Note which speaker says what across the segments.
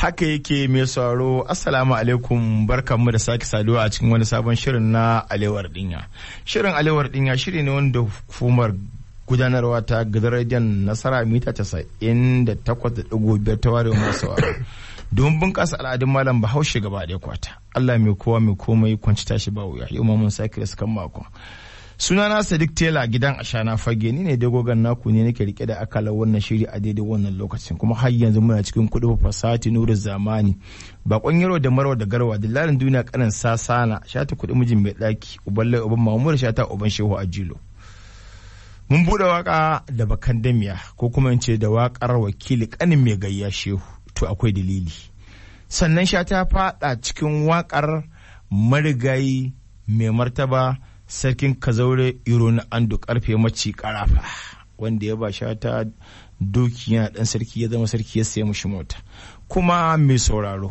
Speaker 1: haka yake mai sauraro assalamu alaikum barkanmu da sake saduwa a cikin wani sabon shirin na alewar dinya. Shirin alewar dinya shiri ne wanda hukumar gudanarwa ta gidan nasara mita casa'in da takwas da ɗigo biyar ta ware masu sauraro. Domin bunƙasa al'adun malam bahaushe gaba ɗaya kwata. Allah mai kowa mai komai kwanci tashi ba wuya. Yau ma mun sake da sukan makon sunana sadiq tela gidan ashana fage. Ni ne dogogon naku ne nake riƙe da akalar wannan shiri a daidai wannan lokacin. Kuma har yanzu muna cikin kudu fasati nuru zamani. Bakon yaro da marwa da garwa da lalin duniya kanan sasana shata kuɗi mijin mai daki uban uban mamur shata uban shehu ajilo mun buɗe waƙa da bakan damiya ko kuma in ce da waƙar wakili kanin mai gayya shehu to akwai dalili. Sannan shata fada cikin waƙar marigayi mai martaba sarkin kazaure iro na ando ƙarfe maci karafa wanda ya ba ta doki yana dan sarki ya zama sarki ya sayi mushi mota. Kuma mai sauraro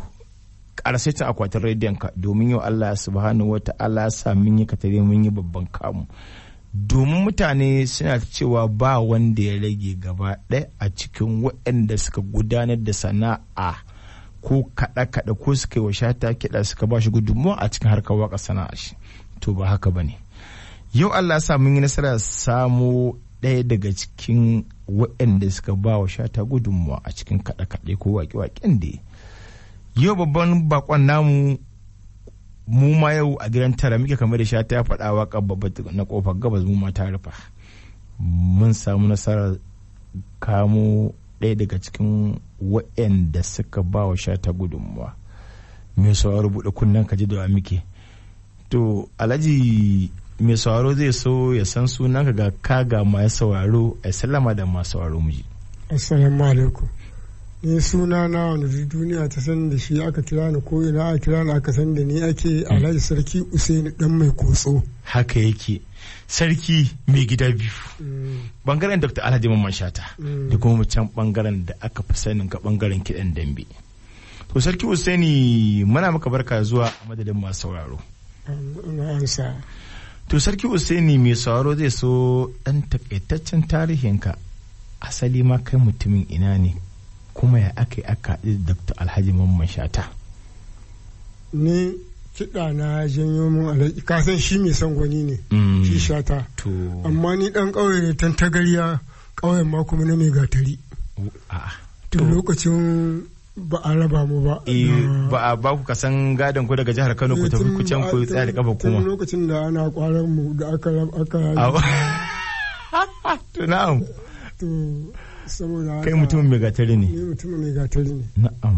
Speaker 1: ƙarsai ta akwatin rediyon ka domin yau Allah subhanahu wa ta'ala ya sa mun yi katare mun yi babban kamu. Domin mutane suna cewa ba wanda ya rage gaba ɗaya a cikin waɗanda suka gudanar da sana'a ko kaɗa-kaɗa ko suka yi wa shata kiɗa suka ba shi gudunmuwa a cikin harkar waƙa sana'a shi. To ba haka ba ne. Yau Allah sa mun yi nasara samo ɗaya daga cikin waɗanda suka ba wa shata gudunmuwa a cikin kaɗe-kaɗe ko waƙe-waƙen da yau babban bakon namu mu ma yau a gidan tara muke kamar da shata ya faɗa waƙa babba na ƙofar gabas mu ma ta rufa. Mun samu nasarar kamo ɗaya daga cikin waɗanda suka ba wa shata gudunmuwa mai sauraro buɗe kunnen ka ji da muke. To alhaji mai sauraro zai so ya san sunan ga kaga masu sauraro a sallama da masu sauraro muji.
Speaker 2: assalamu alaikum. Ni suna na wanda duniya ta san da shi aka kira ni ko ina aka kira ni aka san da ni ake alhaji sarki usaini dan mai kotso.
Speaker 1: Haka yake. Sarki mai gida biyu. Bangaren dr. Alhaji mamman shata da kuma can ɓangaren da aka fi sanin ka ɓangaren kiɗan dambe. To sarki usaini muna maka barka zuwa a madadin masu sauraro. To Sarki Usaini mai sauraro zai so ɗan takaitaccen tarihinka asali ma kai mutumin ina ne kuma ya aka yi aka haɗu da Dr. Alhaji Mamman Shata.
Speaker 2: Ni kiɗa na janyo min alaƙi kasan shi mai son gwani ne shi shata. Amma ni ɗan ƙauye ne tan tagariya ƙauyen ma kuma na mai gatari. To lokacin ba a raba mu ba.
Speaker 1: ba a ba ku kasan gadon ku daga jihar Kano ku tafi ku can ku tsaya da kafa kuma.
Speaker 2: Tun lokacin da ana kwarar mu da aka aka
Speaker 1: To na'am.
Speaker 2: To saboda
Speaker 1: Kai mutumin mai gatari ne.
Speaker 2: Ni mutumin mai gatari ne.
Speaker 1: Na'am.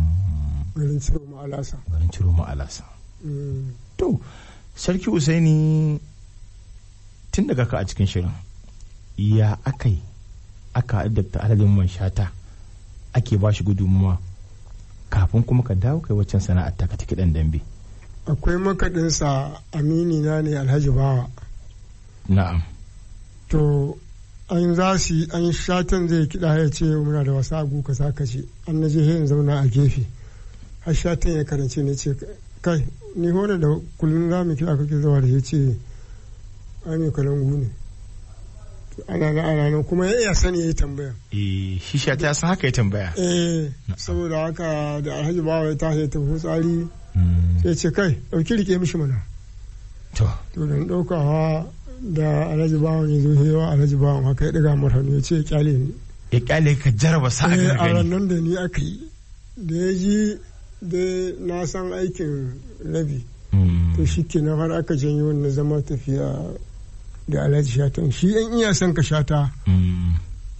Speaker 2: Garin Ciro Ma'alasa.
Speaker 1: Garin Ciro Ma'alasa. To Sarki Usaini tun daga ka a cikin shirin ya akai aka da Alhaji Man Shata ake ba shi gudunmuwa kafin kuma ka dawo kai waccan sana'ar ta ta kiɗan dambe.
Speaker 2: Akwai makaɗinsa amini na ne Alhaji Bawa.
Speaker 1: Na'am.
Speaker 2: To an za su an shatan zai kiɗa ya ce muna da wasu agu ka saka ce an na je yin zauna a gefe har shatan ya karance ne ce kai ni hona da kullum za mu kiɗa kake zawa da ya ce an yi kalangu ne ana na ana nan kuma ya iya sani ya yi tambaya.
Speaker 1: Eh, shi ta san haka ya tambaya.
Speaker 2: Eh, saboda haka da Alhaji Bawa ya tashi ta tsari sai ce kai ɗauki riƙe mishi mana.
Speaker 1: To.
Speaker 2: To dan ɗaukawa da Alhaji Bawa ya zo hewa Alhaji Bawa haka ya ɗaga mata ya ce ƙyale ni.
Speaker 1: Ya ƙyale ka jaraba sa a
Speaker 2: Eh, a
Speaker 1: gani.
Speaker 2: nan da ni aka yi. Da ya ji da na san aikin rabi. To shi kenan har aka janyo na zama tafiya da alhaji shatan shi in iya son ka shata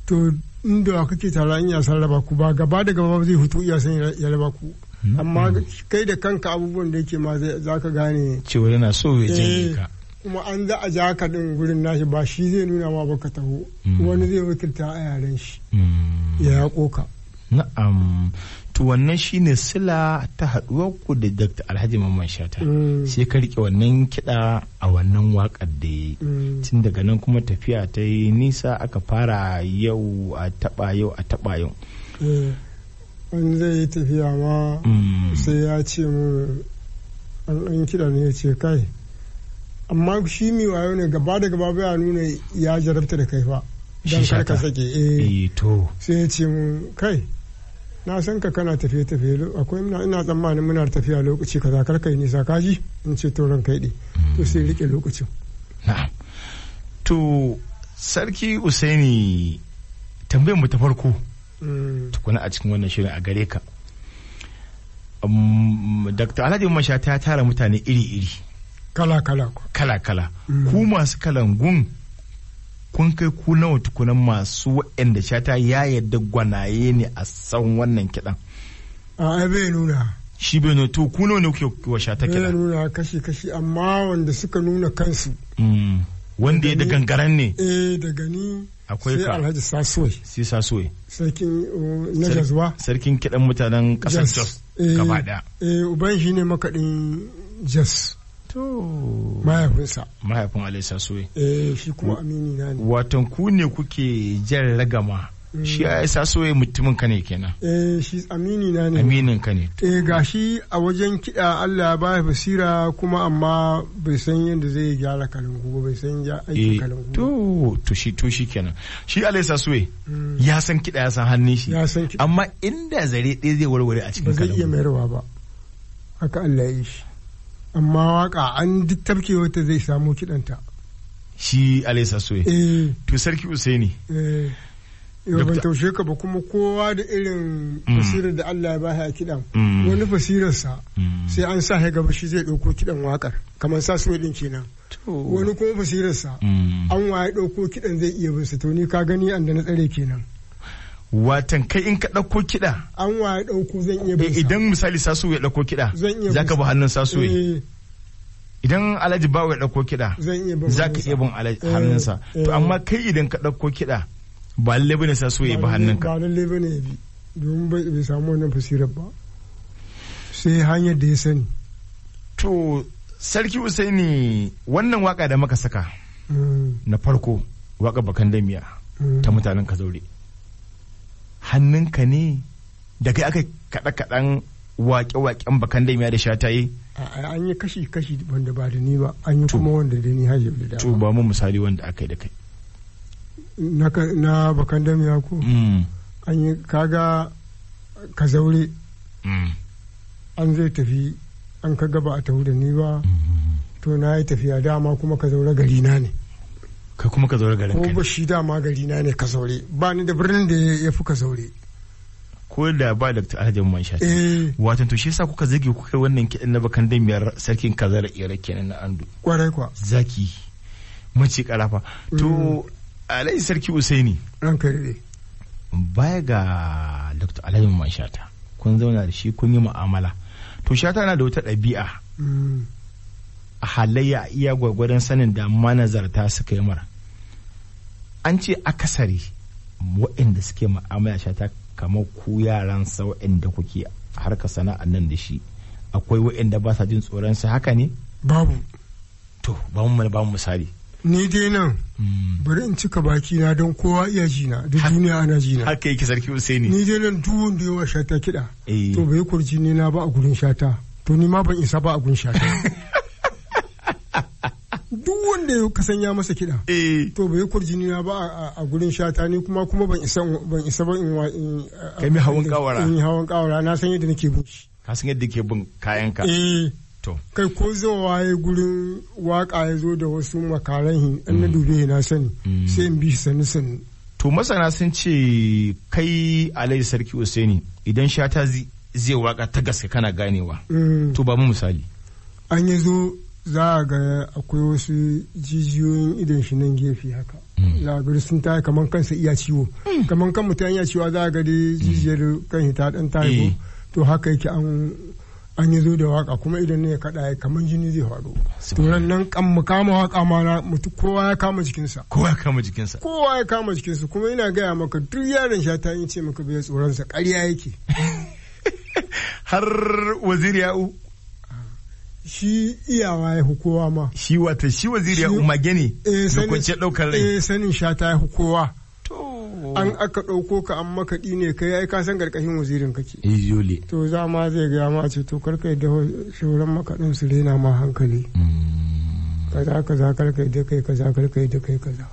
Speaker 2: to inda kake tara in iya san raba ku ba gaba da gaba zai hutu iya san ya raba ku. Amma kai da kanka abubuwan da yake ma za ka gane.
Speaker 1: Cewa yana so ya janye ka.
Speaker 2: kuma an za a ja ka din gurin nashi ba shi zai nuna ma baka taho. Wani zai wakilta a yaren shi. Ya yaƙo ka.
Speaker 1: Na'am. To wannan shine sila ta haɗuwar ku da Dr. Alhaji Mamman Shata. Sai ka riƙe wannan kiɗa a wannan waƙar da ya yi. Tun daga nan kuma tafiya ta yi nisa aka fara yau a taɓa yau a taɓa yau.
Speaker 2: wani zai yi tafiya ma sai ya ce mu an kiɗa ne ya ce kai amma shi mi wayo ne gaba da gaba baya nuna ya jarabta da kai fa don
Speaker 1: Shi
Speaker 2: kar ka
Speaker 1: shata.
Speaker 2: sake eh
Speaker 1: Eh to.
Speaker 2: sai ya ce mu kai na san ka kana tafiye tafiye akwai ina tsammanin muna tafiya lokaci kaza. Kar kai nisa kaji in ce to ran kai ɗi to sai riƙe lokacin.
Speaker 1: Na'am. To sarki usaini tambayar mu ta farko. Tukuna a cikin wannan shirin a gare ka. Dr alhaji masha ta tara mutane iri-iri.
Speaker 2: Kala kala
Speaker 1: kala-kala. Ku masu kalangun kun kai ku nawa tukunan masu waɗanda shata ya yadda gwanaye ne a san wannan kiɗan?
Speaker 2: A bai nuna.
Speaker 1: Shi bai nuna. To ku nawa ne kuke wa shata kiɗan
Speaker 2: bai nuna kashi kashi amma wanda suka nuna kansu.
Speaker 1: Wanda ya da gangaran ne?
Speaker 2: Eh da gani
Speaker 1: akwai
Speaker 2: sai
Speaker 1: ka?
Speaker 2: Alhaji sasuwai.
Speaker 1: Sai sasuwe
Speaker 2: sarkin na jazwa.
Speaker 1: sarkin kiɗan mutanen ƙasar jos
Speaker 2: Eh,
Speaker 1: gaba ɗaya.
Speaker 2: eh uban shi ne makaɗin jas
Speaker 1: to.
Speaker 2: Mahaifinsa.
Speaker 1: Mahaifin alai sasuwe.
Speaker 2: Eh shi kuma amini na ne.
Speaker 1: Watan ku ne kuke jan ragama? Shi ya sasuwe mutumin ka ne kenan.
Speaker 2: Eh shi amini na ne.
Speaker 1: Aminin ka ne.
Speaker 2: Eh gashi a wajen kiɗa Allah ya ba basira kuma amma bai san yadda zai gyara kalangu ba bai san ya aiki
Speaker 1: Eh,
Speaker 2: kalangu ba.
Speaker 1: to to shi to shi kenan. Shi alai sasuwe
Speaker 2: Mm.
Speaker 1: ya san kiɗa ya san hannun shi. Amma inda zare ɗaya zai warware a
Speaker 2: ba
Speaker 1: cikin
Speaker 2: zai iya
Speaker 1: kalangu.
Speaker 2: mayarwa ba. Haka Allah ya yi shi. Amma waƙa an duk tafke wata zai samu kiɗanta.
Speaker 1: Shi alai sasuwe
Speaker 2: eh.
Speaker 1: To sarki usaini.
Speaker 2: Eh. Ban taushe ka ba kuma kowa da irin basirar da Allah ya ba a kiɗan.
Speaker 1: Mm.
Speaker 2: wani basirarsa
Speaker 1: Mm.
Speaker 2: sai an sa ya gaba shi zai ɗauko kiɗan waƙar kamar sa su ɗin kenan. Wani kuma basirarsa
Speaker 1: Mm.
Speaker 2: an waye ɗauko kiɗan zai iya binsa. To ni ka gani an da na tsare kenan.
Speaker 1: Watan kai in ka ɗauko kiɗa.
Speaker 2: An waye ɗauko zan iya
Speaker 1: eh,
Speaker 2: binsa.
Speaker 1: idan misali sasuwe ya ɗauko kiɗa za ka bi hannun sasuwe
Speaker 2: Eh,
Speaker 1: idan alhaji bawa ya ɗauko kiɗa za ka iya bin
Speaker 2: Eh,
Speaker 1: hannunsa. To
Speaker 2: eh.
Speaker 1: amma kai idan ka ɗauko kiɗa ba lalle ba ne sa so ya bi
Speaker 2: Ba lalle-
Speaker 1: hannunka.
Speaker 2: ba lalle ba ne ya bi. Domin bai samu wannan basirar ba. Sai hanyar da ya sani.
Speaker 1: To sarki usaini wannan waƙa da muka saka
Speaker 2: Mm,
Speaker 1: na farko waƙa bakan damiya
Speaker 2: mm.
Speaker 1: ta mutanen kazaure. Hannunka ne. Da kai aka kaɗa kaɗan waƙe-waƙen bakan da shataye
Speaker 2: A- a- an yi kashi-kashi wanda ba da ni ba an yi kuma wanda da ni hajji da
Speaker 1: to ba. mu misali wanda aka yi da kai.
Speaker 2: Na ka- na bakan damiya ko?
Speaker 1: Mm,
Speaker 2: an yi kaga ka zaure
Speaker 1: mm,
Speaker 2: an zai tafi an ka gaba a tafi da ni ba.
Speaker 1: Mm.
Speaker 2: to na yi tafiya dama kuma ka zaure gari na ne.
Speaker 1: Kai kuma ka zaure garin
Speaker 2: ko
Speaker 1: kai
Speaker 2: ba shi dama gari na ne ka zaure. Ba ni da birnin da ya fi ka zaure.
Speaker 1: Ko da ba da alhaji man shata.
Speaker 2: Eh.
Speaker 1: Watan to shi yasa kuka zage kuka yi wannan kiɗan na bakan damiyar sarkin kazara ira kenan na andu.
Speaker 2: Kwarai kwa
Speaker 1: zaki. Mace karafa to alhaji sarki usaini.
Speaker 2: Ranka daɗe.
Speaker 1: Baya ga dr. Alhaji man shata kun zauna da shi kun yi mu'amala. To shata na da wata ɗabi'a.
Speaker 2: Mm,
Speaker 1: a halayya iya gwagwarin sanin da manazarta suka yi mara. An ce akasari waɗanda suke mu'amala shata kamar ku yaransa waɗanda kuke harka sana'an nan da shi akwai waɗanda ba sa jin tsoron sa haka ne?
Speaker 2: Babu.
Speaker 1: To ba mu ba mu misali.
Speaker 2: Ni dai nan
Speaker 1: Mm.
Speaker 2: bari in cika baki na don kowa iya jina duk duniya ana jina.
Speaker 1: haka yake sarki Usaini
Speaker 2: ni dai nan duk wanda yawa shata kiɗa
Speaker 1: eh.
Speaker 2: to bai kurji ne na ba a gurin shata. To ni ma ban isa ba a gurin shata. wanda ya kasan ya masa kiɗa
Speaker 1: eh.
Speaker 2: to bai kurji ne na ba a- a gurin shata ni kuma kuma ban isa ban isa ba in wa in
Speaker 1: Kai mai hawan kawara.
Speaker 2: in hawan kawara na san yadda nake bin shi.
Speaker 1: Ka san yadda ke bin kayanka.
Speaker 2: Eh.
Speaker 1: To.
Speaker 2: Kai ko zowa ya gurin waƙa ya zo da wasu makaran hin an na dube na sani
Speaker 1: Mm.
Speaker 2: sai in bi shi sannu sannu
Speaker 1: to masana sun ce kai alhaji sarki Usaini idan shata zai waƙa ta gaske kana ganewa.
Speaker 2: Mm.
Speaker 1: to ba mu misali.
Speaker 2: An yi zo za a ga akwai wasu jijiyoyin idon shi nan gefe haka.
Speaker 1: Mm.
Speaker 2: za a ga sun tayi kamar kansa iya ciwo. Kamar kan mutum iya ciwo za a ga dai jijiyar kan ta dan tayi
Speaker 1: Eh.
Speaker 2: to haka yake an an yi zo da waƙa kuma idan ne ya kada ya kamar jini zai faɗo. To ran nan kan mu kama waƙa ma na mutu kowa ya kama jikinsa.
Speaker 1: Kowa ya kama jikinsa.
Speaker 2: Kowa ya kama jikinsa kuma ina gaya maka duk yaron shata in ce maka bai tsoronsa ƙarya yake.
Speaker 1: Har waziri ya'u
Speaker 2: shi iyawa ya fi kowa ma.
Speaker 1: Shi wata shi waziri ya'u
Speaker 2: Shi-
Speaker 1: mage ne
Speaker 2: eh,
Speaker 1: da
Speaker 2: sanin-
Speaker 1: kwanciyar ɗaukar rai.
Speaker 2: eh sanin shata ya fi kowa.
Speaker 1: To.
Speaker 2: An aka ɗauko ka an makaɗi ne kai ai ka san ƙarƙashin wazirin kake.
Speaker 1: Eh yole
Speaker 2: to za ma zai gaya ma ce to kar ka yadda shauran makaɗin su rena ma hankali. Kaza kaza kar ka yadda kai kaza kar ka yadda kai kaza.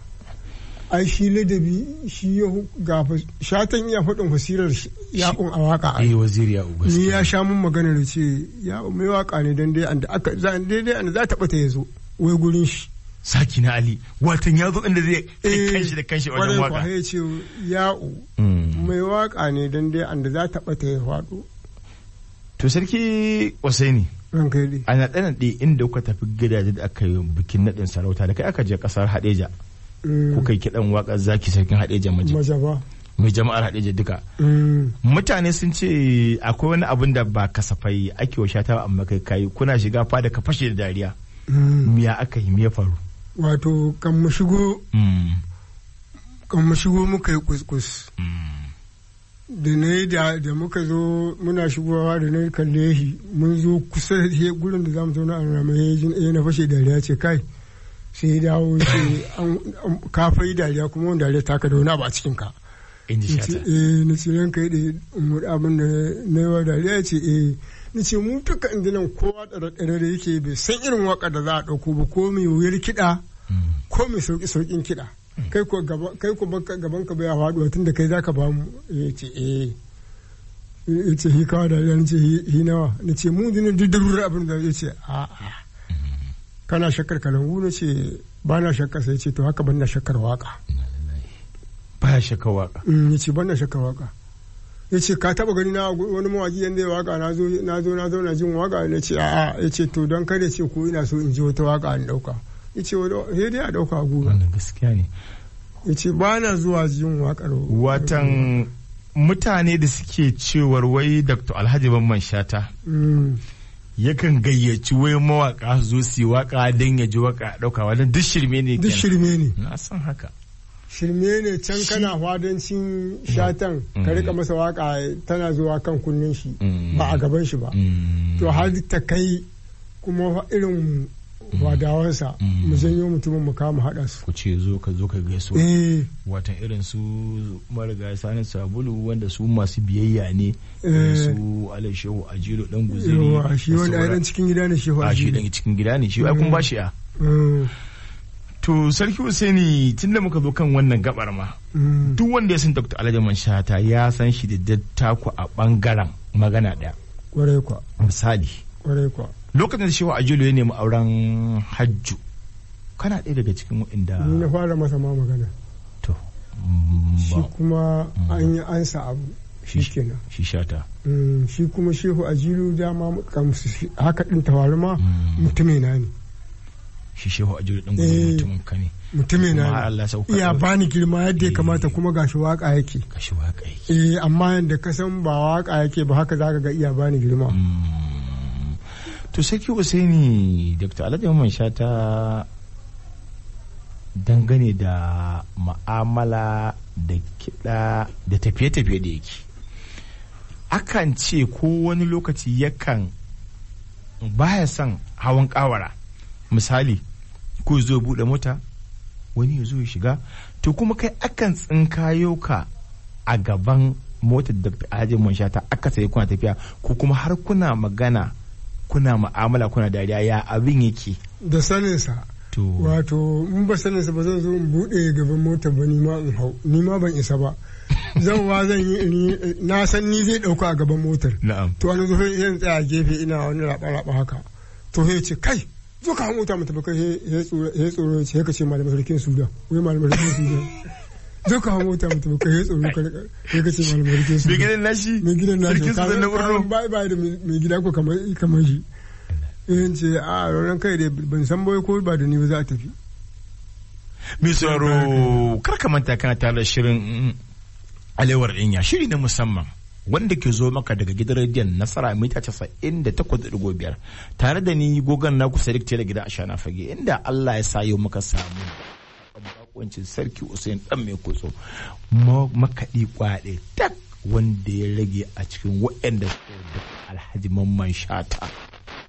Speaker 2: Ai shi ladabi shi ya gafa shatan iya faɗin fasirar yaƙun a waƙa
Speaker 1: eh waziri ya ugu
Speaker 2: ni ya sha mun magana da ce ya mai waƙa ne dan dai an da aka daidai an za ta bata ya zo wai gurin shi.
Speaker 1: Saki na ali watan ya zo inda zai kai kanshi da kanshi wajen
Speaker 2: kwa ya ce ya'u
Speaker 1: Mm.
Speaker 2: mai waƙa ne dan dai an da za ta bata ya faɗo.
Speaker 1: To sarki Usaini
Speaker 2: ran kai dai
Speaker 1: a naɗe-naɗe inda kuka tafi gidaje da aka yi bikin naɗin sarauta da kai aka je ƙasar Hadeja. Kuka yi kiɗan waƙar zaki sarkin Hadeja maji
Speaker 2: majaba
Speaker 1: mai jama'ar Hadeja duka.
Speaker 2: Mm.
Speaker 1: mutane sun ce akwai wani abin da ba kasafai ake wa shata amma kai kayi kuna shiga fada ka fashe da dariya.
Speaker 2: Mm.
Speaker 1: miya aka yi? Miya faru?
Speaker 2: Wato kan mu shigo
Speaker 1: Mm.
Speaker 2: kan mu shigo muka yi kuskus.
Speaker 1: Mm.
Speaker 2: da yi da muka zo muna shigowa da na kalle shi mun zo kusa da gurin da za mu zauna a rama ya ji ya na fashe dariya ce kai sai ya dawo ce ka fai dariya kuma wani dariya taka da wani abu a cikin ka
Speaker 1: in ji shata.
Speaker 2: Eh na ce ranka yi da abin da na yi wa dariya ya ce eh. Na ce mu duka inda nan kowa ɗare da yake bai san irin waƙa da za a ɗauko ba ko mai wuyar kiɗa
Speaker 1: Mm.
Speaker 2: ko mai sauƙi sauƙin kiɗa. Kai ko gaba kai ko gaban ka bai faɗuwa tunda kai zaka ba mu. Ya ce eh. Ya ce hi kawa da ya ce hi nawa? Na ce mu dinin duk da abin da ya ce. A a kana shakkar kalangu na ce ba na shakkar sai ya ce to haka ban na shakkar waƙa
Speaker 1: baya shaka waƙa
Speaker 2: Mm, ya ce ban na shakkar waƙa ya ce ka taba gani na wani mawaki yanda ya waƙa na zo na zo na jin waƙa na ce a'a. Ya ce to don kada ce ko ina so in ji wata waƙa in ɗauka ya ce sai dai a ɗauka a gura
Speaker 1: wannan gaskiya ne.
Speaker 2: Ya ce ba na zuwa jin waƙar
Speaker 1: watan mutane da suke cewar wai dr alhaji mamman shata
Speaker 2: Mm,
Speaker 1: yakan gayyaci wai mawaka su zo su yi waƙa don ya ji waƙa ɗauka wannan duk shirme ne
Speaker 2: duk shirme ne.
Speaker 1: Na san haka.
Speaker 2: Shirme ne can kana fadancin shatan ka riƙa masa waƙa tana zuwa kan kunnen shi
Speaker 1: Mm.
Speaker 2: ba a gaban shi ba.
Speaker 1: Mm.
Speaker 2: to har ta kai kuma irin wadawansa
Speaker 1: Mm.
Speaker 2: mu janyo mutumin mu kama haɗa su.
Speaker 1: Ku ce zo ka zo ka gaiso
Speaker 2: eh.
Speaker 1: Watan irin su marigayi sanin sabulu wanda su masu biyayya ne.
Speaker 2: Eh.
Speaker 1: su alai shehu ajilo dan guziri
Speaker 2: yawa shi
Speaker 1: da
Speaker 2: wanda
Speaker 1: sauran-
Speaker 2: ai dan cikin gida ne shi
Speaker 1: a shi dan cikin gida ne shi ai kun ba shi ya to sarki Husaini tunda muka zo kan wannan gabar ma duk wanda ya san Dr. Alhaji Manshata ya san shi da dattako a ɓangaren magana ɗaya
Speaker 2: ƙwarai kwa
Speaker 1: misali.
Speaker 2: Kwarai kwa
Speaker 1: lokacin da shehu ajilo ya nemi auren hajju kana ɗaya daga cikin waɗanda
Speaker 2: ni na fara masa ma magana.
Speaker 1: To mm,
Speaker 2: shi kuma an yi ansa abu shi kenan.
Speaker 1: shi shata.
Speaker 2: Mm, shi kuma shehu ajilu dama kamsu shi- haka din tawaruma
Speaker 1: Mm.
Speaker 2: mutume na ne.
Speaker 1: Shi shehu ajilo dan
Speaker 2: Eh.
Speaker 1: guziri mutumin ka ne.
Speaker 2: mutume na ne. Iya bani girma yadda ya
Speaker 1: Eh.
Speaker 2: kamata kuma gashi waƙa yake.
Speaker 1: Ka shi waƙa yake.
Speaker 2: Eh amma yadda ka san ba waƙa yake ba haka zaka ga iya bani girma.
Speaker 1: Mm. To sarki Usaini Dr. Alhaji Mamman Shata dangane da ma'amala da kiɗa da tafiye-tafiye da yake akan ce ko wani lokaci yakan baya son hawan kawara misali ko zo buɗe mota wani ya zo ya shiga to kuma kai akan tsinkayo ka a gaban motar da Alhaji Mamman Shata aka sai kuna tafiya ko kuma har kuna magana kuna ma'amala kuna dariya ya abin yake?
Speaker 2: Da saninsa.
Speaker 1: To.
Speaker 2: Wato in ba saninsa ba zan zo in buɗe gaban mota ba ni ma in hau. Ni ma ban isa ba. Zan wa zan yi na san ni zai ɗauka a gaban motar. To wani zuwa yin tsaya gefe ina wani raba-raba haka. To ya ce kai zo ka mota mu tafi. Kai ya tsoro ya ce ka ce malamar sarkin sudan. Wai malamar sarkin sudan. Zo ka mota mu tafi kai ya tsoro ka rika- ka ce malamar sarkin
Speaker 1: mai
Speaker 2: sudan
Speaker 1: gidan nashi?
Speaker 2: Mai gidan na
Speaker 1: sarkin su na Borno?
Speaker 2: ba ba da mai gida ko kamar kamar shi. Yin ce a ranar kai dai ban san bai ko ba da ni za a tafi.
Speaker 1: Mai sauraro kar ka manta kana tare da shirin alewar dinya shiri na musamman wanda ke zo maka daga gidan rediyon nasara mita casa'in da takwas da ɗigo biyar. Tare da ni gogon na kusa da gida a shana fage inda Allah ya sa yau muka samu bakoncin sarki Usain dan mai kutso. Ma- makaɗi kwaɗe tak wanda ya rage a cikin waɗanda alhaji mamman shata.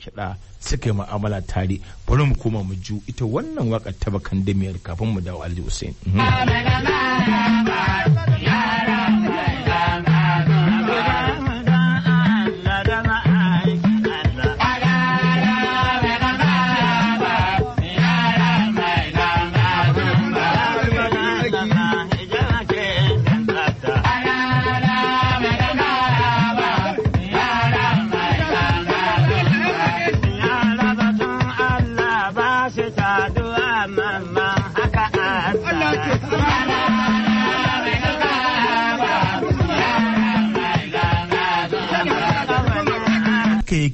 Speaker 1: Kiɗa suka yi ma'amala tare. Bari mu koma mu ju ita wannan waƙar ta bakan damiyar kafin mu dawo alhaji Usain.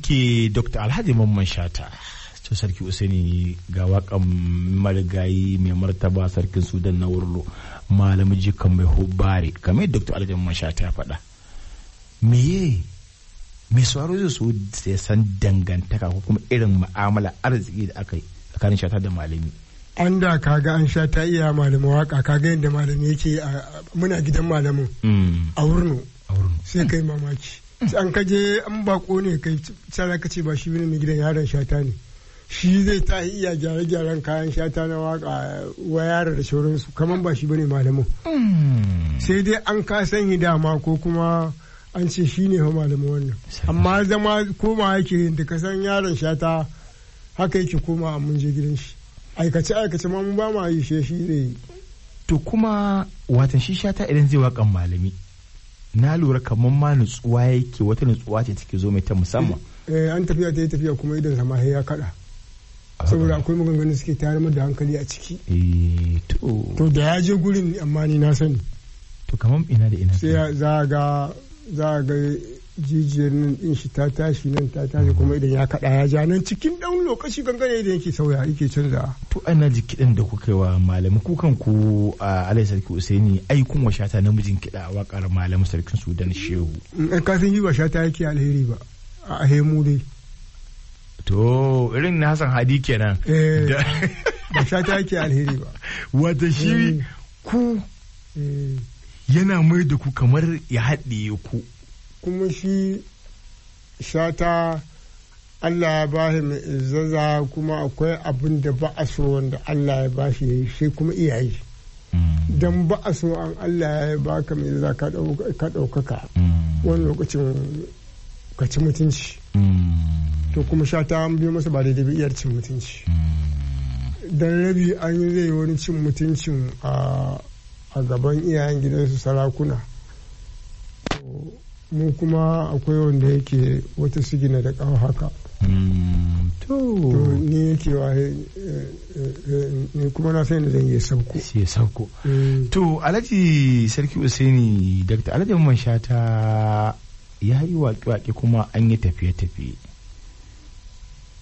Speaker 1: Yake dr alhaji mamman shata. To sarki usaini ga wakan marigayi mai martaba sarkin sudan na wurlo malamin jikan mai hubare kamar dr alhaji mamman shata ya faɗa. Meye? Mai sauraro zai so ya san dangantaka ko kuma irin ma'amala arziki da aka yi tsakanin shata da malami?
Speaker 2: An da kaga an sha ta iya malamin waƙa kaga yadda malami yake muna gidan malamin. A wurno. Sai kai mamaki. An kaje an bako ne kai tsara ka ce ba shi ne mai gidan yaron shata ne. Shi zai ta iya gyare-gyaren kayan shata na waƙa wa yara da sauransu kamar ba shi ba ne malamin. Sai dai an ka san dama ko kuma an ce shi ne malamin wannan. Amma zama koma yake da ka san yaron shata haka yake koma a mun je gidan shi. Aikace aikace ma mun ba ma yi shi shi zai yi.
Speaker 1: To kuma watan shi shata idan zai wakan malami na lura kamar ma nutsuwa yake wata nutsuwa ce take zo mai ta musamman.
Speaker 2: Eh an tafiya ta yi tafiya kuma idan sama ya kada saboda akwai maganganun suke tayar da hankali a ciki.
Speaker 1: Eh to.
Speaker 2: To da ya je gurin amma ni na sani.
Speaker 1: To kamar ina da ina
Speaker 2: sai za ga za ga jijiyar nan din shi ta tashi nan ta tashi kuma idan ya kada ya ja nan cikin dan lokaci gangane idan yake sauya yake canza.
Speaker 1: To ana ji kiɗan da kuka yi wa malami kukan ku a alai sarki usaini ai kun wa shata namijin kiɗa a waƙar malamin sarkin sudan shehu.
Speaker 2: In ka san yi ba shata yake alheri ba a hemu dai.
Speaker 1: To irin na hasan hadi kenan.
Speaker 2: Eh ba shata yake alheri ba.
Speaker 1: Wata shi ku yana mai da ku kamar ya haɗe ku.
Speaker 2: Kuma shi shata Allah ya ba shi mai izzaza kuma akwai abin da ba a so wanda Allah ya ba shi sai kuma iyaye. Don ba a so an Allah ya baka mai izzaza ka ɗaukaka. Wani lokacin ka ci mutunci. To kuma shata an biyo masa ba daidai iyar cin mutunci. Dan rabi an yi zai wani cin mutuncin a gaban iyayen gidansu sarakuna. Mu kuma akwai wanda yake wata sigina da kawo haka. To ni yake wa ni kuma na sai zan yi sauko.
Speaker 1: Ya sauko. To alhaji sarki usaini dr alhaji man shata ya yi waƙe-waƙe kuma an yi tafiye-tafiye.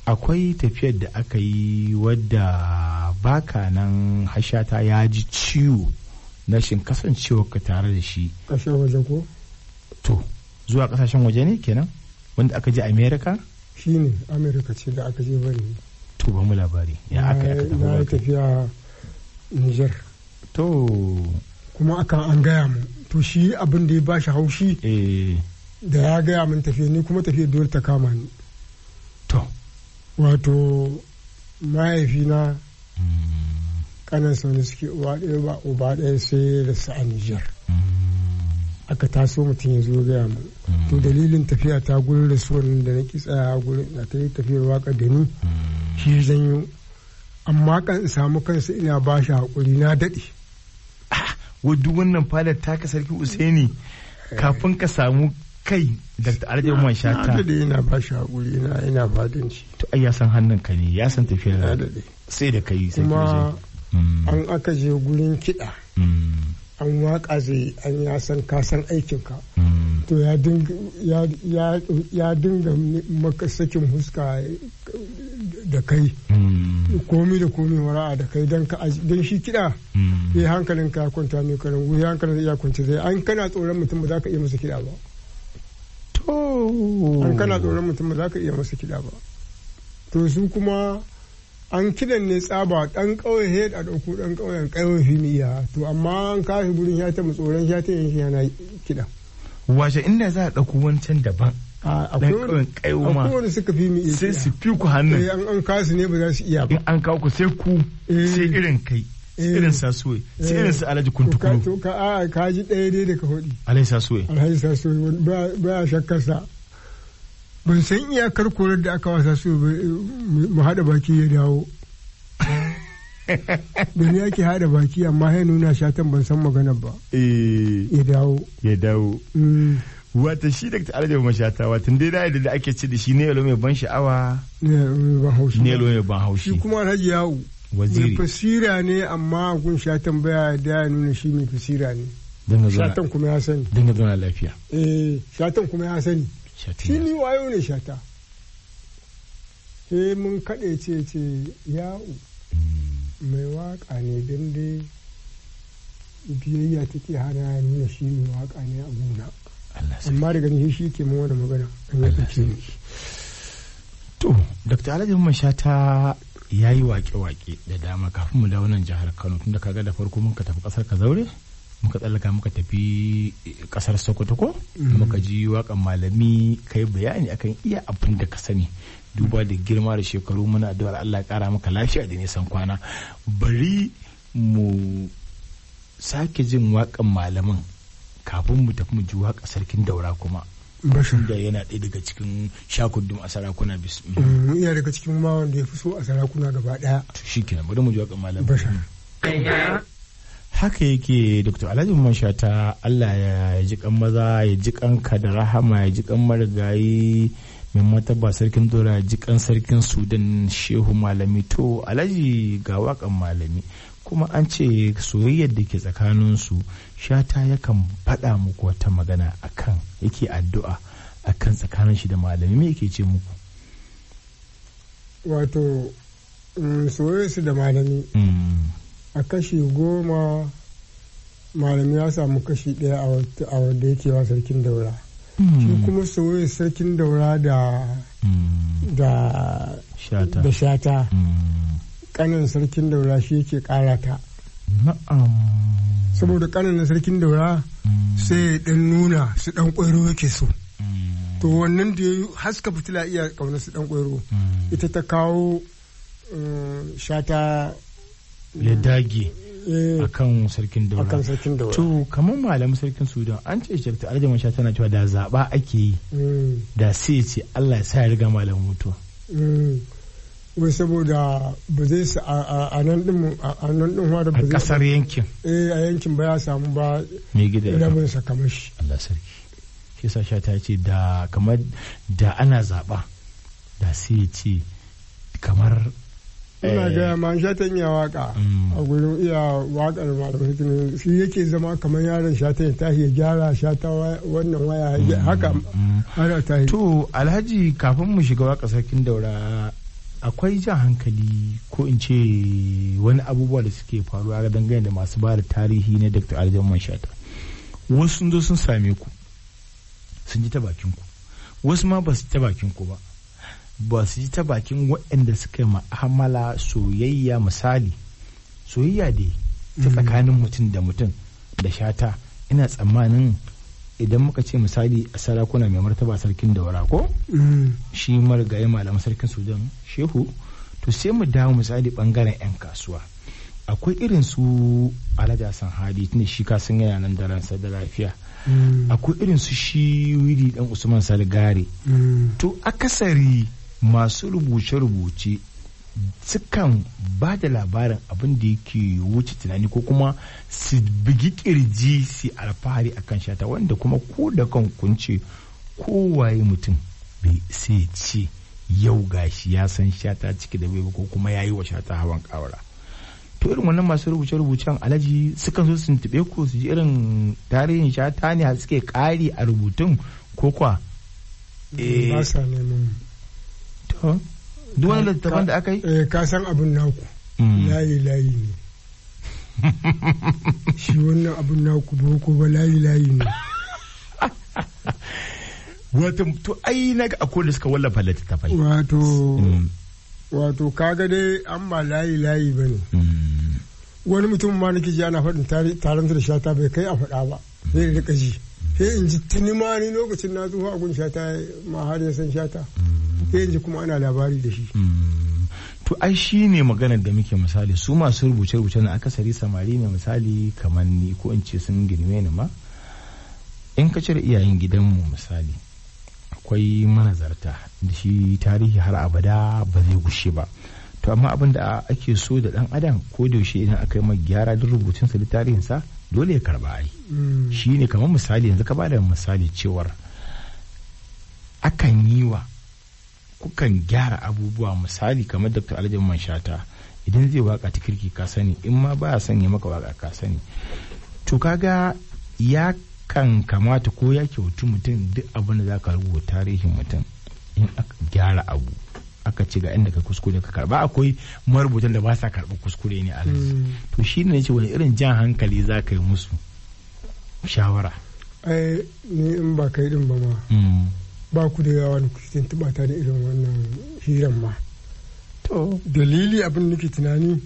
Speaker 1: Akwai tafiyar da aka yi wadda baka nan hashata ya ji ciwo na shin kasancewa ka tare da shi.
Speaker 2: Ƙasar waje ko?
Speaker 1: To zuwa ƙasashen waje ne kenan wanda aka je america?
Speaker 2: Shi ne america ce da aka je bari.
Speaker 1: To ba mu labari. Ya aka yi
Speaker 2: na yi tafiya niger.
Speaker 1: To.
Speaker 2: Kuma akan an gaya mu to shi abin da ya bashi haushi
Speaker 1: eh.
Speaker 2: da ya gaya min tafiya ni kuma tafiya dole ta kama ni.
Speaker 1: To.
Speaker 2: Wato mahaifina kanan wani suke uwa ɗaya ba uba ɗaya sai da sa a niger. Aka taso mutum ya zo gaya mu to dalilin tafiya ta gurin rasuwar da na ki tsaya gurin na ta yi tafiyar waƙa da ni shi zanyo amma kan samu kansa ina ba shi haƙuri na daɗe.
Speaker 1: Wadda wannan fadar taka sarki usaini kafin ka samu kai dr. Arjun man shata.
Speaker 2: na daɗe ina ba shi haƙuri ina ina fadanci
Speaker 1: to ai ya san hannun ka ne ya san tafiyar sai da kai sai
Speaker 2: kuma an aka je gurin kiɗa an waƙa zai an ya san ka san aikinka. To ya dinga maka sakin huska da kai. Komi da komi wara'a da kai don shi kiɗa. Ya hankalin ka kwanta ne karin ya hankalin ya kwanta zai an kana tsoron mutum ba za ka iya masa kiɗa ba. An kana tsoron mutum ba za ka iya masa kiɗa ba. To su kuma an kidan ne tsaba dan kauye he a ɗauko dan kauyen kauye finiya to amma an kashi gurin ya ta tsoron ya ta yanki yana kidan
Speaker 1: washe inda za a ɗauko wancan daban? Dan kauyen kayo ma.
Speaker 2: akwai wanda suka fi mi
Speaker 1: sai su fi ku hannun.
Speaker 2: Eh an kasu ne ba za su iya ba.
Speaker 1: An kawo ku sai ku sai irin kai irin sasuwe sai irin su alhaji kuntukuru.
Speaker 2: to ka a ka ji ɗaya dai da ka hudi
Speaker 1: alhaji sasuwe.
Speaker 2: Alhaji sasuwe ba ban san iyakar korar da aka wasa su mu haɗa baki ya dawo. Da ni ake haɗa baki amma ya nuna shatan ban san maganar ba. Ya dawo.
Speaker 1: Ya dawo. Wata shi da ta alajar mashata watan dai da da ake ci da shi ne yalo mai ban sha'awa.
Speaker 2: Ne ban haushi.
Speaker 1: Ne yalo mai ban haushi.
Speaker 2: Shi kuma alhaji yawo.
Speaker 1: Waziri.
Speaker 2: Mai fasira ne amma gun shatan baya da ya nuna shi mai fasira ne. Shatan kuma ya sani.
Speaker 1: Dinga zauna lafiya.
Speaker 2: Eh shatan kuma ya sani. Shi ni wayo ne shata. Sai mun kaɗe ce ce ya'u mai waƙa ne don dai biyayya take hana ya nuna shi mai waƙa ne a gona. Amma daga ni shi ke mun wani magana. An yi ɗauke ni.
Speaker 1: To, Dr. Alhaji Mamman Shata ya yi wake-wake da dama kafin mu dawo nan jihar Kano. Tunda kaga da farko muka tafi ƙasar Kazaure muka tsallaka muka tafi ƙasar Sokoto ko?
Speaker 2: Mhm.
Speaker 1: muka ji wakan malami kai bayani akan iya abin da ka sani. Duba da girma da shekaru muna addu'ar Allah ya kara maka lafiya da nisan kwana. Bari mu sake jin wakan malamin kafin mu tafi mu ji waƙa sarkin daura kuma.
Speaker 2: Bashar
Speaker 1: da yana ɗaya daga cikin shakundum a sarakuna bismillah.
Speaker 2: Mm, iya daga cikin ma wanda ya fi so a sarakuna gaba ɗaya.
Speaker 1: Shi kenan bari mu ji waƙar malam
Speaker 2: bashar
Speaker 1: haka yake dr alhaji mashata allah ya ji kan maza ya ji kanka da rahama ya ji kan marigayi mai mataba sarkin dora ya ji kan sarkin sudan shehu malami. To alhaji ga waƙan malami. Kuma an ce soyayyar da ke tsakaninsu shata yakan faɗa muku wata magana akan yake addu'a akan tsakanin shi da malami. Me yake ce muku?
Speaker 2: Wato mm, soyayya su da malami
Speaker 1: Mm,
Speaker 2: a kashi goma malami ya samu kashi ɗaya a wanda yake wa sarkin daura. Shi
Speaker 1: mm,
Speaker 2: kuma soyayya sarkin daura da
Speaker 1: mm,
Speaker 2: da
Speaker 1: shata.
Speaker 2: da shata.
Speaker 1: Mm,
Speaker 2: kanin sarkin daura shi yake ƙara ta.
Speaker 1: Na'am.
Speaker 2: Saboda kanin sarkin daura sai dan nuna su dan kwairo yake so. To wannan da ya haska fitila iya ƙaunar su dan kwairo
Speaker 1: mm.
Speaker 2: ita ta kawo mm, shata
Speaker 1: ya dage
Speaker 2: eh,
Speaker 1: sarkin daura.
Speaker 2: akan sarkin daura.
Speaker 1: To kamar malamin sarkin sudan an ce shakta aljaman sha tana cewa da zaba ake yi
Speaker 2: Mm,
Speaker 1: da sai ce allah ya sa ya riga malamin mutuwa.
Speaker 2: Mm. wai saboda ba zai sa a- a a nan din a a nan din
Speaker 1: a
Speaker 2: ba zai
Speaker 1: ƙasar yankin.
Speaker 2: Eh a yankin ba ya samu ba
Speaker 1: mai gida ya
Speaker 2: rabin sa kamar shi
Speaker 1: Allah sarki. Shi sa sha ta ce da kamar da ana zaba da sai ya ce kamar
Speaker 2: ina
Speaker 1: eh,
Speaker 2: gaya ma shatan ya waƙa
Speaker 1: Mm.
Speaker 2: a gurin iya waƙar malamai hikimin shi yake zama kamar yaron shatan ya tashi ya gyara shata wa- wannan waya ya- haka
Speaker 1: mm.
Speaker 2: har ta yi
Speaker 1: To Alhaji kafin mu shiga waƙa sarkin daura akwai jan hankali ko in ce wani abubuwa da suke faruwa dangane da masu ba da tarihi na Dr. Aljan Manshata. Wasu sun zo sun same ku sun ji ta bakin ku wasu ma ba su ta bakin ku ba ba su ji ta bakin waɗanda suka ma'amala soyayya misali. Soyayya dai ta
Speaker 2: Mm.
Speaker 1: tsakanin mutum da mutum da shata. Ina tsammanin idan muka ce misali a sarakuna mai martaba sarkin daura ko?
Speaker 2: Mm,
Speaker 1: shi marigayi malamin sarkin sudan shehu. To sai mu dawo misali ɓangaren 'yan kasuwa. Akwai irin su alhaji hassan hadi tunda shi kasan yana nan da ransa da lafiya.
Speaker 2: Mm,
Speaker 1: akwai irin su shi wili dan usman salgare
Speaker 2: mm,
Speaker 1: to akasari masu rubuce-rubuce sukan ba da labarin abin da yake wuce tunani ko kuma su bugi ƙirji su alfahari akan shata wanda kuma ko da kan kunce kowaye mutum bai sai ce yau gashi ya san shata ciki da bai ko kuma ya yi wa shata hawan kawara. To irin wannan masu rubuce-rubucen alaji sukan zo su tuɓe ku su ji irin tarihin shata ne suke ƙari a rubutun ko kwa Eh.
Speaker 2: ba sa neman
Speaker 1: To, duk wani littattafan da aka yi?
Speaker 2: eh, ka san abin naku
Speaker 1: Mm.
Speaker 2: layi layi ne shi wannan abin naku boko ba layi layi ne
Speaker 1: Wato, to ai na ga akwai da suka wallafa littattafai.
Speaker 2: wato
Speaker 1: Mm.
Speaker 2: wato kaga dai an ba layi layi ba ne
Speaker 1: Mm.
Speaker 2: wani mutum ma nake ji ana faɗin taron da shata bai kai a faɗa ba sai da riƙa ji sai in ji tuni ma ni lokacin na zuwa gun shata ma har ya san shata ji kuma ana labari da shi
Speaker 1: Mm. To, ai shi ne maganar da muke misali su masu rubuce-rubuce na akasari samari ne misali kamar ni ko in ce sun girme ni ma. In ka cire iyayen gidanmu misali, akwai manazarta da shi tarihi har abada ba zai gushe ba. To, amma abin da ake so da ɗan adam ko da yaushe idan aka yi mai gyara duk rubutunsa da tarihinsa dole ya karɓa ai.
Speaker 2: Mm.
Speaker 1: shi ne kamar misali yanzu ka ba da misali cewar akan yi wa kukan gyara abubuwa misali kamar dr alhaji shata idan zai waƙa ta kirki ka sani in ma baya son ya maka waƙa ka sani. To kaga ya kan kamata ko ya kyautu mutum duk abin da za ka rubuta tarihin mutum in aka gyara abu aka ce ga inda ka kuskure ka karɓa akwai marubutan da ba sa karɓar kuskure ne a to shi ne ce wani irin jan hankali za ka yi musu? Shawara.
Speaker 2: Ai ni in ba kai din ba ma. Ba ku da yawa da kuke tuntuɓa ta da irin wannan hiran ma.
Speaker 1: To
Speaker 2: dalili abin nake tunani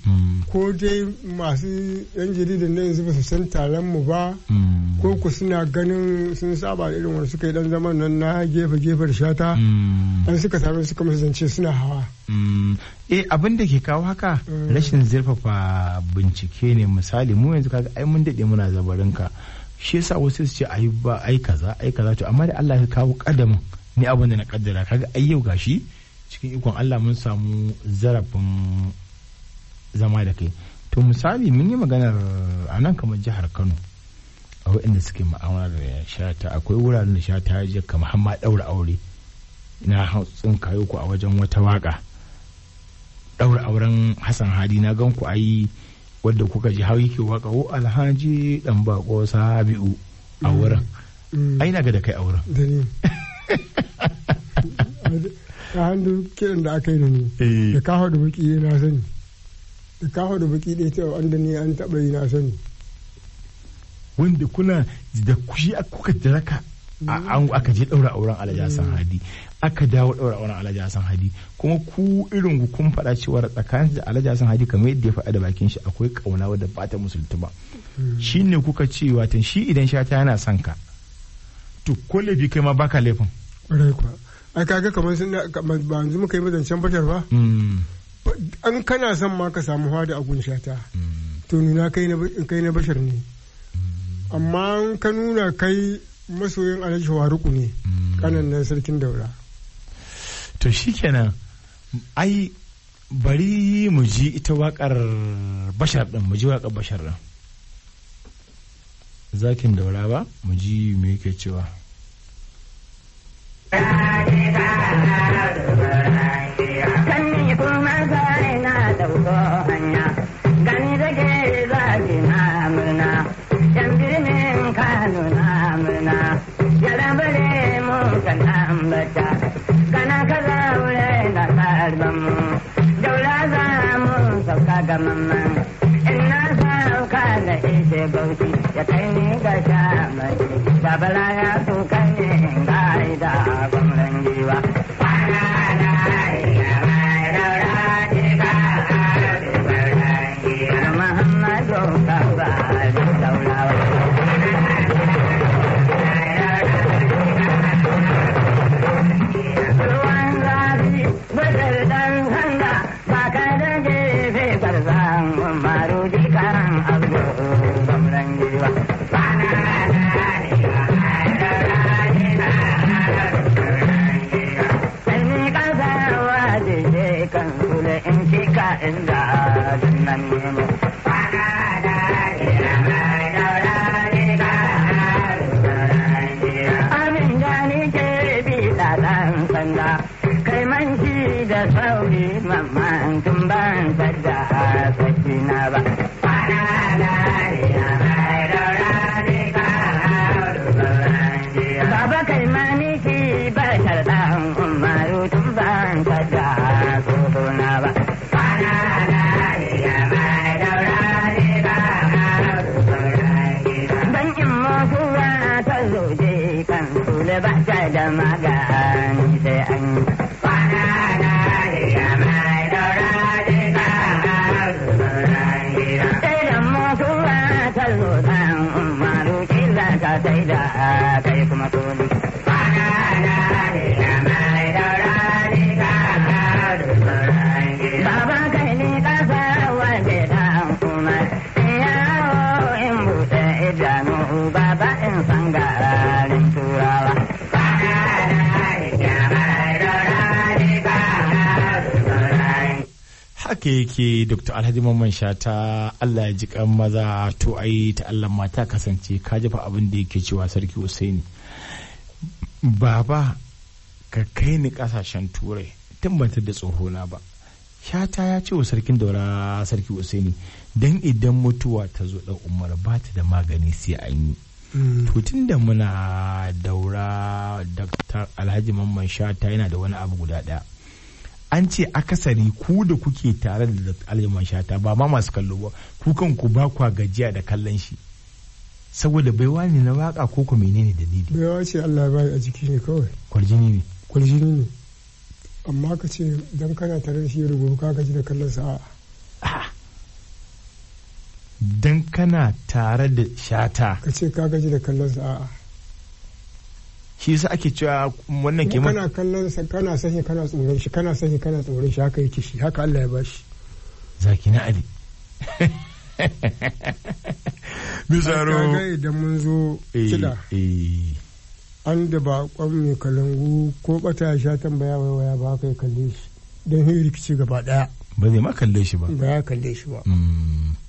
Speaker 2: ko dai masu yan jaridan na yanzu ba su san taron mu ba ko ku suna ganin sun saba da irin wani suka yi dan zaman nan na gefe gefe da shata an suka taru suka masu zance suna hawa.
Speaker 1: Eh abin da ke kawo haka rashin zurfafa bincike ne misali. Mu yanzu kaga ai mun daɗe muna zabarinka. Shi yasa wasu su ce ai ba ai kaza ai kaza to. Amma da Allah ya kawo kadamin ni abin da na kaddara kaga ai yau gashi cikin ikon Allah mun samu zarafin zama da kai. To misali mun yi maganar a nan kamar jihar Kano a waɗanda suke ma'amala da shata. Akwai wuraren da shata ya je kamar har ma ɗaura aure. Na tsin kayo ku a wajen wata waƙa ɗaura auren Hassan Hadi na gan ku ayi wadda kuka ji har yake waƙa o alhaji dan bako sabi'u a wurin. Ai na ga da kai a wurin.
Speaker 2: Da ni. A hannu kiran da aka yi da ni. Da kawo da baki na sani. Da kawo da baki ɗaya cewa wanda ni an taɓa yi na sani.
Speaker 1: Wanda kuna da kushi kuka raka an aka je ɗaura auren alhaji Hassan Hadi. Aka dawo ɗaura auren alhaji Hassan Hadi. Kuma ku irin ku kun faɗa cewa tsakanin da alhaji Hassan Hadi kamar yadda ya faɗa da bakin shi akwai ƙauna wadda ba ta musulta ba. Shi ne kuka ce watan shi idan shata yana son ka to ko laifi kai ma baka laifin.
Speaker 2: Ai kaga kamar sun ba yanzu muka yi mazancen bashar ba? An kana son ma ka samu hada a gunshata to nuna kai na bashar ne. Amma ka nuna kai masoyin alhaji waruku ne kanan nan sarkin daura.
Speaker 1: To shikenan ai bari mu ji ita waƙar bashar din mu ji waƙar bashar din zakin daura ba mu ji me yake cewa.
Speaker 3: Sauka ga mamman ina sauka da ishe bauchi ya kai ni ga tuka
Speaker 1: haka yake dr alhaji mamman shata allah ya ji kan maza to ai ta allah mata kasance ka jefa abin da yake cewa sarki Hussaini. Baba ka kai ni ƙasashen turai tabbatar da tsohona ba. Shata ya ce wa sarkin daura sarki Hussaini dan idan mutuwa ta zo dan umar ba ta da magani sai an yi. To tun da muna daura dr alhaji mamman shata yana da wani abu guda ɗaya an ce akasari ku da kuke tare da aljaman shata ba ma masu kallo ba ku kanku ba kwa gajiya da kallon shi. Saboda baiwa ne na waƙa ko ko menene dalili?
Speaker 2: Baiwa ce Allah ya bayi a jiki ne kawai.
Speaker 1: Kwarjini ne.
Speaker 2: Kwaljini ne. Amma ka ce dan kana tare da shi rubutu ka gaji da kallon sa a'a.
Speaker 1: Dan kana tare da shata.
Speaker 2: Ka ce ka gaji da kallon sa a'a.
Speaker 1: Shi yasa ake cewa wannan ke
Speaker 2: kana kallon sa kana sanya kana tsoron shi kana sanya kana tsoron shi haka yake shi haka Allah ya bashi.
Speaker 1: Zaki na ali. Misaro
Speaker 2: idan mun zo kiɗa. an da bakon mai kalangu ko bata ya sha tambaya waya ba haka ya kalle shi. Don hin rikici gaba ɗaya
Speaker 1: ba zai ma kalle shi ba.
Speaker 2: Ba ya kalle shi ba.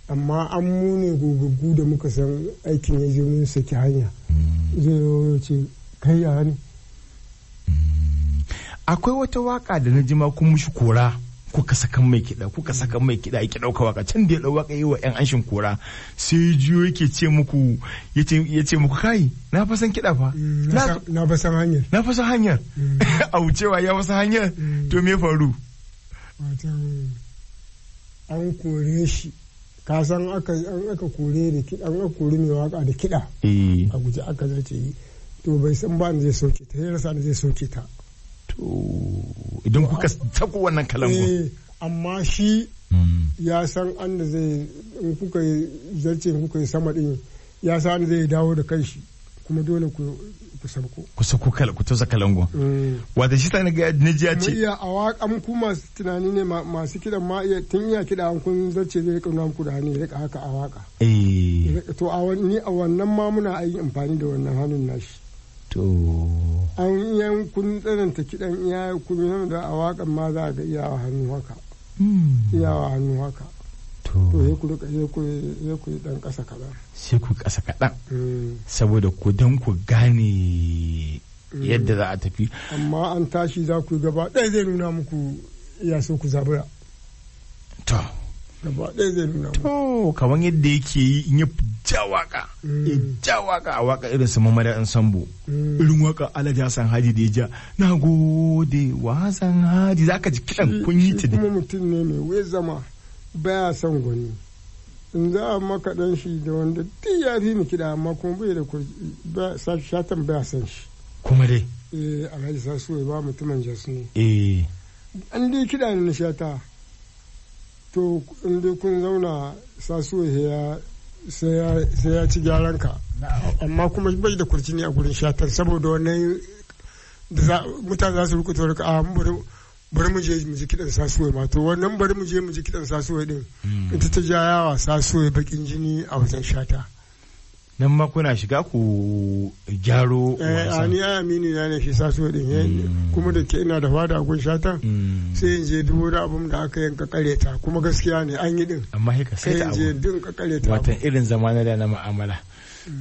Speaker 2: Amma an mune gogaggu da muka san aikin ya je mun saki hanya. Zai ce kai ya ne?
Speaker 1: Akwai wata waƙa da na jima kun mushi kora kuka saka mai kiɗa kuka saka mai kiɗa yake ɗauka waƙa can da ya ɗau waƙa yi wa 'yan anshin kora. Sai jiyo yake ce muku ya ce muku kai na fa san kiɗa fa.
Speaker 2: Na fa san hanyar.
Speaker 1: Na fa san hanyar. A wucewa ya fa hanyar? To me faru?
Speaker 2: An kore shi. Ka san aka kore da kiɗa an aka kore mai waƙa da kiɗa. A guje aka zace yi. To bai san ba zai soke ta ya rasa zai soke ta.
Speaker 1: To idan kuka sako wannan kalangu
Speaker 2: amma shi ya san an da zai in kuka zarce kuka yi sama din ya san zai dawo da kanshi kuma dole ku ku sabko.
Speaker 1: Ku sako kala ku tosa kalangu wata shi ta na ga ya ce
Speaker 2: iya a waƙan ku masu tunani ne masu kidan ma iya tun iya kida an kun zarce zai riƙa muku da hannu riƙa haka a waƙa to a ni a wannan ma muna yi amfani da wannan hannun nashi.
Speaker 1: To.
Speaker 2: An yan kun tsananta kidan iya kun yi da a waƙan ma za a ga iyawa hannu haka. Iyawa hannu haka. To. Ya ku ya ku dan ƙasa kaɗan.
Speaker 1: Sai ku ƙasa kaɗan. Saboda ku dan ku gane yadda za a tafi.
Speaker 2: Amma an tashi za ku gaba ɗaya zai nuna muku ya so ku zabura.
Speaker 1: To.
Speaker 2: Gaba ɗaya zai nuna
Speaker 1: to kamar yadda yake yi in ya ja waƙa ya ja waƙa a waƙa irin su mamada an sambo. Irin waƙa alhaji hassan haji da ya ja. Na gode wa hassan haji za ka ji kiɗan kun yi ta
Speaker 2: kuma mutum ne mai wai zama baya son gwani. In za a maka dan shi da wanda duk ya fi ni kiɗa amma kuma bai da shatan baya son shi.
Speaker 1: Kuma dai?
Speaker 2: Eh alhaji sasu ba mutumin jas ne.
Speaker 1: Eh.
Speaker 2: An dai kiɗa ne na shata. To in dai kun zauna sasu ya sai ya ci gyaran ka. Amma kuma bai da kurcini a gurin shatar saboda wannan mutane za su rukuta riƙa a bari mu je mu ji kidan sasuwai ma. To wannan bari mu je mu ji kidan sasuwai din ita ta ja yawa sasuwai bakin jini a wajen shata.
Speaker 1: Nan ma kuna shiga ku gyaro
Speaker 2: eh a ni ya amini na ne shi sasuwai din kuma da ke ina da fada gun shatan sai in je dubo da abun da aka yanka kareta kuma gaskiya ne an yi din.
Speaker 1: Amma haka sai ta
Speaker 2: je din ka kareta
Speaker 1: watan irin zamana da na mu'amala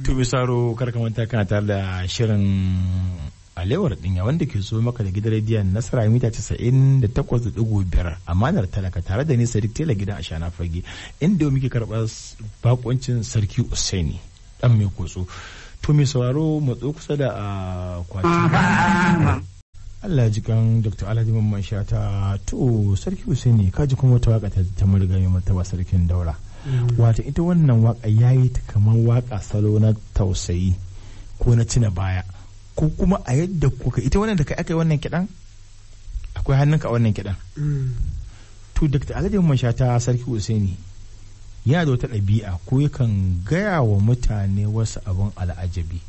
Speaker 1: to bisaro kar ka manta kana tare da shirin alewar dinya wanda ke so maka da gidan rediyon nasara mita casa'in da takwas da ɗigo biyar amanar talaka tare da ni sadiq tela gidan ashana fage inda muke karɓar bakoncin sarki usaini. Dan mai kotso. To mai sauraro matso kusa da kwaci Allah ji kan Dr. Alhaji Mamman Shata. To sarki Usaini kaji kuma wata waƙa ta murga mai martaba sarkin daura. Wata ita wannan waƙa yayi ta kamar waƙa salo na tausayi ko na tuna baya. Ko kuma a yadda kuka ita wannan da kai aka yi wannan kiɗan? Akwai hannunka a wannan kiɗan? To dr alhaji mashata sarki usaini yana da wata ɗabi'a ko yakan gaya wa mutane wasu abin al'ajabi.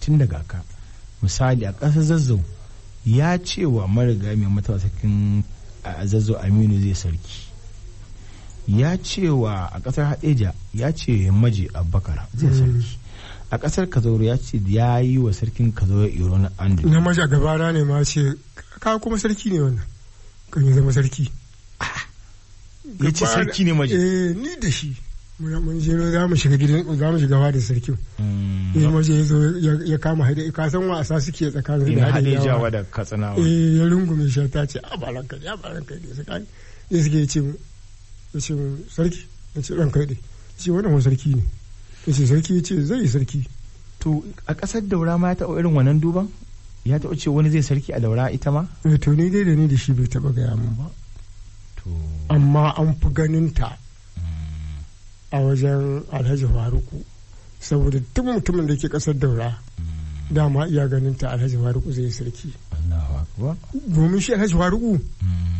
Speaker 1: Tun daga ka misali a ƙasar zazzau ya ce wa mariga mai matawa sarkin zazzau aminu zai sarki. Ya ce wa a ƙasar haɗeja ya ce maji abubakar zai sarki. A ƙasar kazauro ya ce ya yi wa sarkin kazauro iro na andu
Speaker 2: na maja gabana ne ma ce ka kuma sarki ne wannan kan ya zama sarki.
Speaker 1: Ya ce sarki ne maji.
Speaker 2: Eh ni da shi. Mun je za mu shiga gidan za mu shiga da sarkin. Ya maje ya zo ya kama haide ka san wasa suke tsakanin
Speaker 1: da haide jawa da katsinawa
Speaker 2: eh ya rungume shi ta ce a baran kai ya baran kai da suka ya suke ce ya ce sarki ya ce ran kai ce wannan wani sarki ne. Ya ce sarki ya ce zai yi sarki.
Speaker 1: To a ƙasar daura ma ya taɓa irin wannan duban? Ya taɓa ce wani zai sarki a daura ita ma?
Speaker 2: Eh, to ni dai da ni da shi bai taba gaya min ba. Amma an fi ganin ta a wajen alhaji faruku saboda duk mutumin da ke ƙasar daura dama iya ganin ta alhaji faruku zai yi sarki. Domin shi alhaji faruku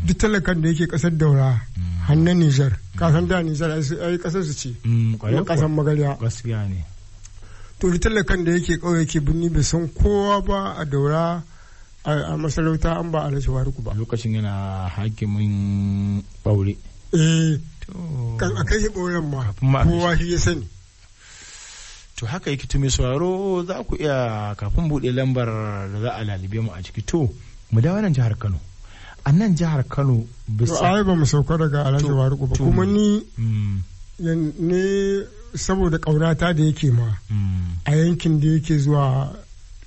Speaker 2: duk talakan da yake ƙasar daura hannun nijar. Kasan da nijar ai ƙasar su ce.
Speaker 1: Mm,
Speaker 2: kuma kasan magarya.
Speaker 1: Ne.
Speaker 2: To duk talakan da yake kauye yake birni bai san kowa ba a daura a a masarauta an ba alhaji faruku ba.
Speaker 1: Lokacin yana hakimin ɓaure.
Speaker 2: Eh
Speaker 1: to.
Speaker 2: kan akai shi ɓauren ma
Speaker 1: a kai
Speaker 2: kowa shi. ya sani.
Speaker 1: To haka yake to mai sauraro za ku iya kafin buɗe lambar da za a lalibe mu a ciki. To mu dawo nan jihar Kano. A nan jihar Kano bisa
Speaker 2: ai ba mu sauka daga alhaji faruku ba. kuma ni
Speaker 1: Mm,
Speaker 2: yan- ne saboda ƙaunata da yake ma
Speaker 1: mm,
Speaker 2: a yankin da yake zuwa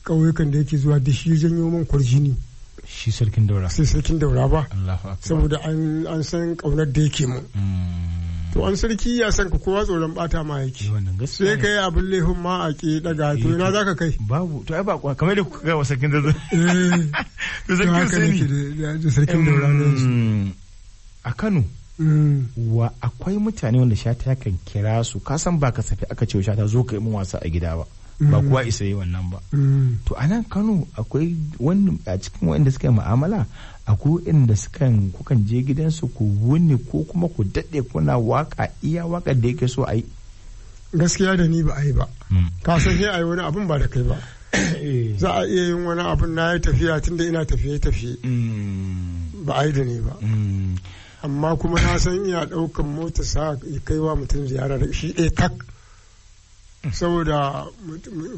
Speaker 2: ƙauyukan da yake zuwa da shi janyo min kwarjini.
Speaker 1: Shi sarkin daura.
Speaker 2: Sai sarkin daura ba. Saboda an an san ƙaunar da yake mun.
Speaker 1: Mm,
Speaker 2: to an sarki ya san ka kowa tsoron bata ma
Speaker 1: eh,
Speaker 2: yake
Speaker 1: gaskiya
Speaker 2: sai ka yi abin laifin ma a ke daga to ina za ka kai?
Speaker 1: babu. To ai ba kamar da kuka ga wa sarkin
Speaker 2: eh
Speaker 1: to sani
Speaker 2: da- da sarkin daura ne.
Speaker 1: a Kano
Speaker 2: Mm.
Speaker 1: wa akwai mutane wanda shata yakan kira su? Ka san ba kasafi aka ce shata zo ka yi min wasa a gida ba. Ba
Speaker 2: Mm.
Speaker 1: kuwa isa yi wannan ba.
Speaker 2: Mm.
Speaker 1: to a nan kano akwai wani a cikin wanda suka yi mu'amala akwai wanda sukan kukan je gidansu ku wuni ko kuma ku daɗe kuna waƙa iya waƙa da yake so a yi.
Speaker 2: Gaskiya da ni ba a yi ba. Ka san sai a yi wani abin ba da kai ba. Za a iya yin wani abin na yi tafiya tunda ina tafiye tafiye.
Speaker 1: Mm,
Speaker 2: ba a yi da ni ba.
Speaker 1: Mm,
Speaker 2: amma kuma na san iya ɗaukan mota sa ya kai wa mutum ziyara da shi ɗaya tak. Saboda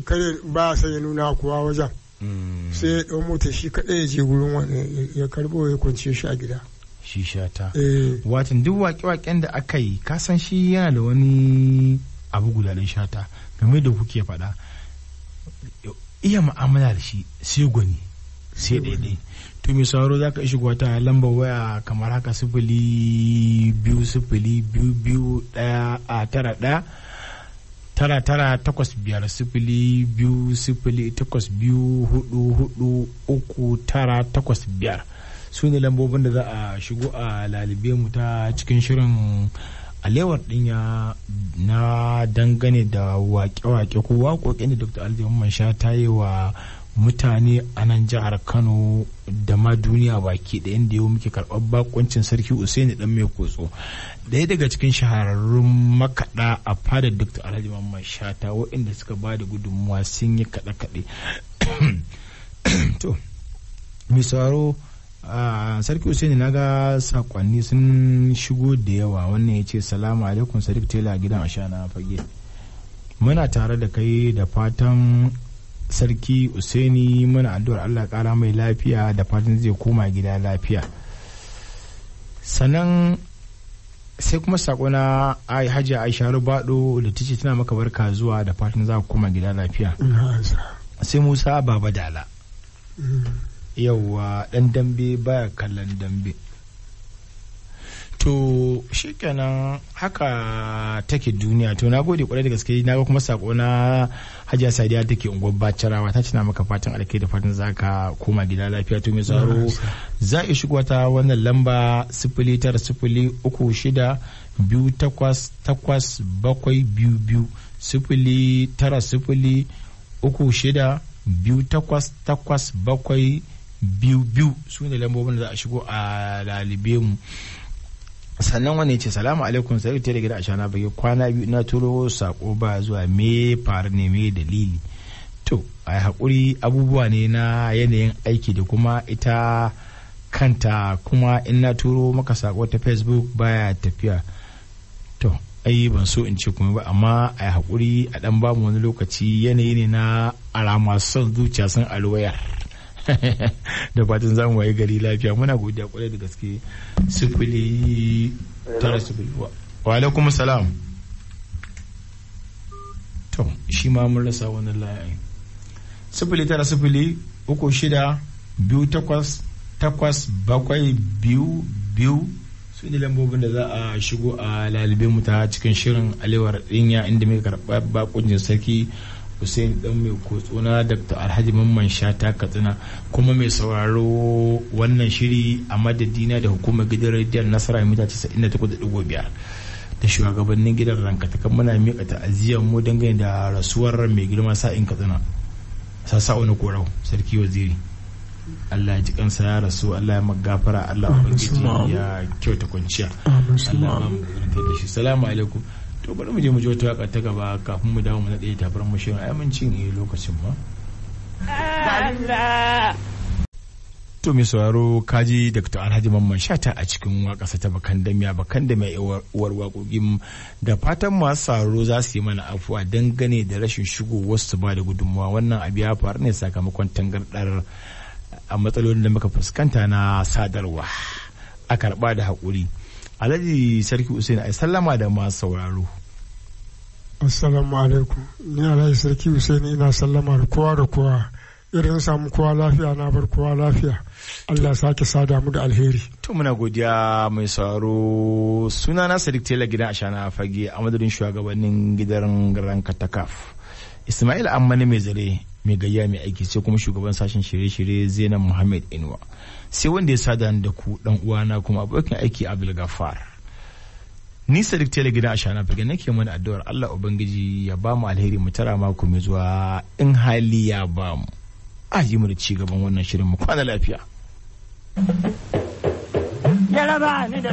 Speaker 2: kare ba sa ya nuna kuwa wajen.
Speaker 1: Mm.
Speaker 2: sai ya ɗau mota shi kaɗai ya je gurin wani ya- karɓo ya kwance shi a gida.
Speaker 1: Shi shata
Speaker 2: eh.
Speaker 1: Watan duk waƙe-waƙen da aka yi ka san shi yana da wani abu guda na shata game da kuke faɗa. Iya mu'amala da shi sai gwani sai ɗaiɗai to mai sauraro za ka shigo ta lambar waya kamar haka sifili biyu sifili biyu biyu ɗaya a tara ɗaya. Tara tara takwas biyar sifili biyu sifili takwas biyu huɗu huɗu uku tara takwas biyar. Su ne lambobin da za a shigo a lalibe mu ta cikin shirin alewar dinya na dangane da wake-wake ko waƙoƙin da dr aljaman sha ta yi wa mutane a nan jihar kano da ma duniya baki da inda yau muke karɓar bakuncin sarki usaini dan mai kotso ɗaya daga cikin shahararrun makaɗa a fadar dr alhaji mamman shata waɗanda suka ba da gudunmuwa sun yi kaɗe-kaɗe. To mai sauraro sarki usaini na ga saƙonni sun shigo da yawa. Wannan ya ce salamu alaikum sadiq tela gidan ashana fage. Muna tare da kai da fatan sarki usaini muna addu'ar allah kara mai lafiya da fatan zai koma gida lafiya. Sannan sai kuma sako na ai hajiya aisha rubado da ta ce tana maka barka zuwa da fatan za ku koma gida lafiya. Sai musa baba dala.
Speaker 2: Mm.
Speaker 1: yauwa dan dambe baya kallon dambe. To shikenan haka take duniya. To na gode ƙwarai da gaske. Na ga kuma sako na hajiya sadiya take unguwar bacarawa. Ta cina maka fatan alkai da fatan zaka koma gida lafiya. To mai tsaro za a shigo ta wannan lamba sifili tara sifili uku shida biyu takwas takwas bakwai biyu biyu. Sifili tara sifili uku shida biyu takwas takwas bakwai biyu biyu. Su ne lambobin da za a shigo a lalibe mu. Sannan wani ce salamu alaikum sai ta da gida a shana bai kwana biyu na turo sako ba zuwa me faru ne me dalili? To a haƙuri abubuwa ne na yanayin aiki da kuma ita kanta kuma in na turo maka sako ta facebook baya tafiya. To ai ban so in ce kuma ba amma a haƙuri a ɗan ba mu wani lokaci yanayi ne na alama son zuciya sun alwaya da fatan za mu waye gari lafiya. Muna godiya ƙwarai da gaske. Sifili tara sifili wa alaikum salam. To shi ma mun rasa wannan layi. Sifili tara sifili uku shida biyu takwas takwas bakwai biyu biyu. Su ne lambobin da za a shigo a lalibe mu ta cikin shirin alewar dinya inda muka karɓa bakuncin sarki Hussein dan mai kotsona Dr. Alhaji Mamman Shata Katsina kuma mai sauraro wannan shiri a madadina da hukumar gidan rediyon Nasara mita 98.5 da shugabannin gidan rankatakan muna miƙa ta'aziyar mu dangane da rasuwar mai girma sa'in Katsina sassa wani korau sarki waziri. Allah ya ji kansa ya rasu Allah ya magafara Allah ya kyauta kwanciya. Allah ya da shi. Salamu alaikum. To bari mu je mu je wata waƙa ta gaba kafin mu dawo mu nade tabar mu shirin. Ai mun cinye lokacin ma. To mai sauraro kaji Dr. Alhaji Mamman Shata a cikin waƙasa ta bakan damiya. Bakan da mai uwar waƙoƙin da fatan masu sauraro za su yi mana afuwa dangane da rashin shigo wasu su ba da gudunmawa wannan abu ya faru ne sakamakon tangardar a matsalolin da muka fuskanta na sadarwa. A karɓa da haƙuri. Alhaji sarki usain ai sallama da masu sauraro.
Speaker 2: Assalamu alaikum. Ni alhaji sarki usain ina sallama da kowa da kowa. Irin samu kowa lafiya na bar kowa lafiya. Allah sake sada mu da alheri.
Speaker 1: To muna godiya mai sauraro. Suna na sadiq tela gidan ashana fage a madadin shugabannin gidan ranka takaf ismail ammani mai zare mai gayya mai aiki sai kuma shugaban sashen shirye-shirye zainab muhammad inuwa. Sai wanda ya sada da ku dan uwana kuma abokin aiki abdul gafar ni sadiq tela gidan ashana fage nake mana addu'ar allah ubangiji ya ba mu alheri mu tara mako mai zuwa in hali ya ba mu. A yi mu da ci gaban wannan shirin mu kwana lafiya.
Speaker 3: Yaraba ni da